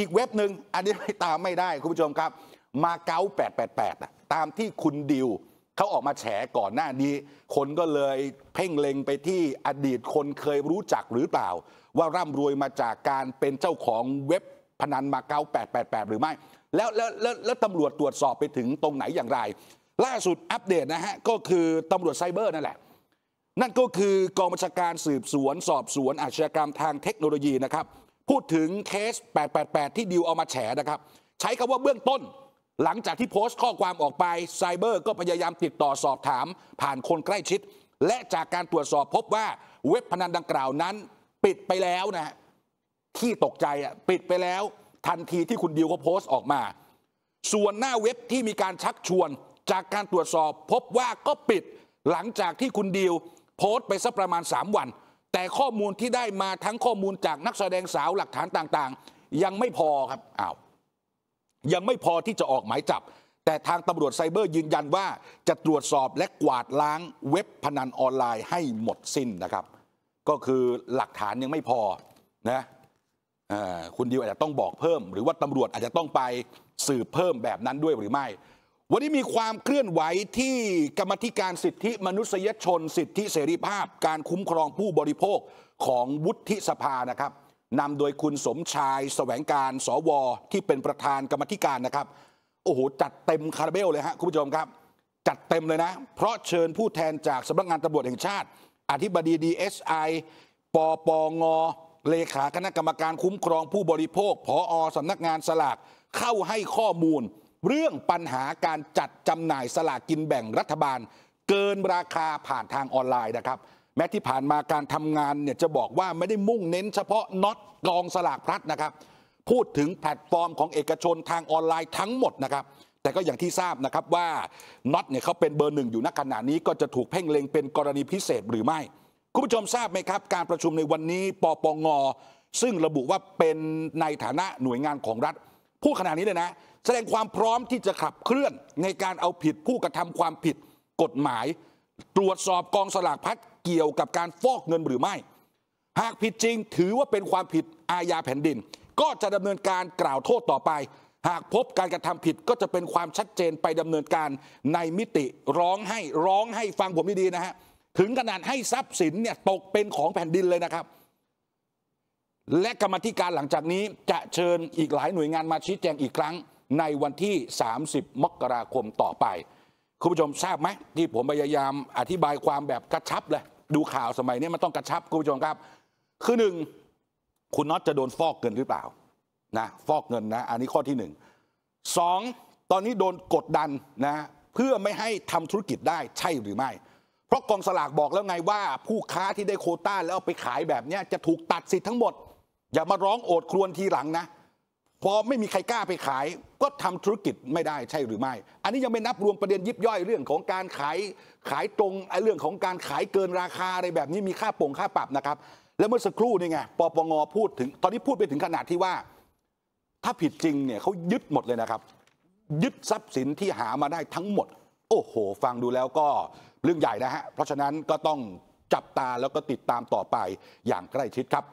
อีกเว็บหนึ่งอันนี้ไม่ตามไม่ได้คุณผู้ชมครับมาเก๊า888อะตามที่คุณดิวเขาออกมาแฉก่อนหน้านี้ คนก็เลยเพ่งเล็งไปที่อดีตคนเคยรู้จักหรือเปล่า ว่าร่ำรวยมาจากการเป็นเจ้าของเว็บพนันมาเก๊า888 หรือไม่ แล้วแล้วแล้วแล้วตำรวจตรวจสอบไปถึงตรงไหนอย่างไร ล่าสุดอัปเดตนะฮะ ก็คือตำรวจไซเบอร์นั่นแหละ นั่นก็คือกองบัญชาการสืบสวน สอบสวนอาชญากรรมทางเทคโนโลยีนะครับ พูดถึงเคส 888 ที่ดิวเอามาแฉนะครับ ใช้คำว่าเบื้องต้น หลังจากที่โพสต์ข้อความออกไปไซเบอร์ก็พยายามติดต่อสอบถาม ผ่านคนใกล้ชิด และจากการตรวจสอบพบว่าเว็บพนันดังกล่าวนั้น ปิดไปแล้วนะฮะที่ตกใจอะปิดไปแล้วทันทีที่คุณดิวเขาโพสต์ออกมา ส่วนหน้าเว็บที่มีการชักชวน จากการตรวจสอบพบว่าก็ปิด หลังจากที่คุณดิวโพสต์ไปสักประมาณ 3 วัน แต่ข้อมูลที่ได้มาทั้งข้อมูลจากนักแสดงสาวหลักฐานต่างๆ ยังไม่พอครับอ้าวยังไม่พอที่จะออกหมายจับ แต่ทางตำรวจไซเบอร์ยืนยันว่าจะตรวจสอบและกวาดล้างเว็บพนันออนไลน์ให้หมดสิ้นนะครับ ก็คือหลักฐานยังไม่พอนะคุณดิวอาจจะต้องบอกเพิ่ม หรือว่าตำรวจอาจจะต้องไปสืบเพิ่มแบบนั้นด้วยหรือไม่ วันนี้มีความเคลื่อนไหวที่กรรมธิการสิทธิมนุษยชน สิทธิเสรีภาพ การคุ้มครองผู้บริโภคของวุฒิสภานะครับนำโดยคุณสมชายแสวงการสวที่เป็นประธานกรรมธิการนะครับ โอ้โห จัดเต็มคาราเบลเลยฮะคุณผู้ชมครับ จัดเต็มเลยนะ เพราะเชิญผู้แทนจากสำนักงานตำรวจแห่งชาติ อธิบดี DSI ปปงเลขาคณะกรรมการคุ้มครองผู้บริโภคผอสำนักงานสลากเข้าให้ข้อมูล เรื่องปัญหาการจัดจำหน่ายสลากกินแบ่งรัฐบาล เกินราคาผ่านทางออนไลน์นะครับ แม้ที่ผ่านมาการทำงานเนี่ยจะบอกว่าไม่ได้มุ่งเน้นเฉพาะน็อตกองสลากพลัดนะครับ พูดถึงแพลตฟอร์มของเอกชนทางออนไลน์ทั้งหมดนะครับแต่ก็อย่างที่ทราบนะครับว่าน็อตเนี่ยเขาเป็นเบอร์หนึ่งอยู่ณขณะนี้ก็จะถูกเพ่งเล็งเป็นกรณีพิเศษหรือไม่ คุณผู้ชมทราบไหมครับ การประชุมในวันนี้ปปงซึ่งระบุว่าเป็นในฐานะหน่วยงานของรัฐ พูดขนาดนี้เลยนะ แสดงความพร้อมที่จะขับเคลื่อนในการเอาผิดผู้กระทำความผิดกฎหมาย ตรวจสอบกองสลากพัดเกี่ยวกับการฟอกเงินหรือไม่ หากผิดจริงถือว่าเป็นความผิดอาญาแผ่นดิน ก็จะดำเนินการกล่าวโทษต่อไป หากพบการกระทำผิดก็จะเป็นความชัดเจนไปดำเนินการในมิติร้องให้ร้องให้ฟังผมดีๆนะฮะถึงขนาดให้ทรัพย์สินเนี่ยตกเป็นของแผ่นดินเลยนะครับ และกรรมธิการหลังจากนี้จะเชิญอีกหลายหน่วยงานมาชี้แจงอีกครั้ง ในวันที่ 30 มกราคมต่อไป คุณผู้ชมทราบไหมที่ผมพยายามอธิบายความแบบกระชับเลยดูข่าวสมัยนี้มันต้องกระชับคุณผู้ชมครับ คือหนึ่งคุณน็อตจะโดนฟอกเงินหรือเปล่านะฟอกเงินนะ อันนี้ข้อที่หนึ่งสองตอนนี้โดนกดดันนะเพื่อไม่ให้ทำธุรกิจได้ใช่หรือไม่ เพราะกองสลากบอกแล้วไงว่า ผู้ค้าที่ได้โคต้าแล้วเอาไปขายแบบนี้จะถูกตัดสิทธิ์ทั้งหมด อย่ามาร้องโอดครวญทีหลังนะ พอไม่มีใครกล้าไปขาย ก็ทำธุรกิจไม่ได้ใช่หรือไม่ อันนี้ยังไม่นับรวมประเด็นยิบย่อยเรื่องของการขายขายตรงไอ้เรื่องของการขายเกินราคาอะไรแบบนี้มีค่าปงค่าปรับนะครับ แล้วเมื่อสักครู่นี่ไงปปงพูดถึง ตอนนี้พูดไปถึงขนาดที่ว่า ถ้าผิดจริงเนี่ยเขายึดหมดเลยนะครับ ยึดทรัพย์สินที่หามาได้ทั้งหมด โอ้โห ฟังดูแล้วก็เรื่องใหญ่นะฮะเพราะฉะนั้นก็ต้องจับตาแล้วก็ติดตามต่อไปอย่างใกล้ชิดครับ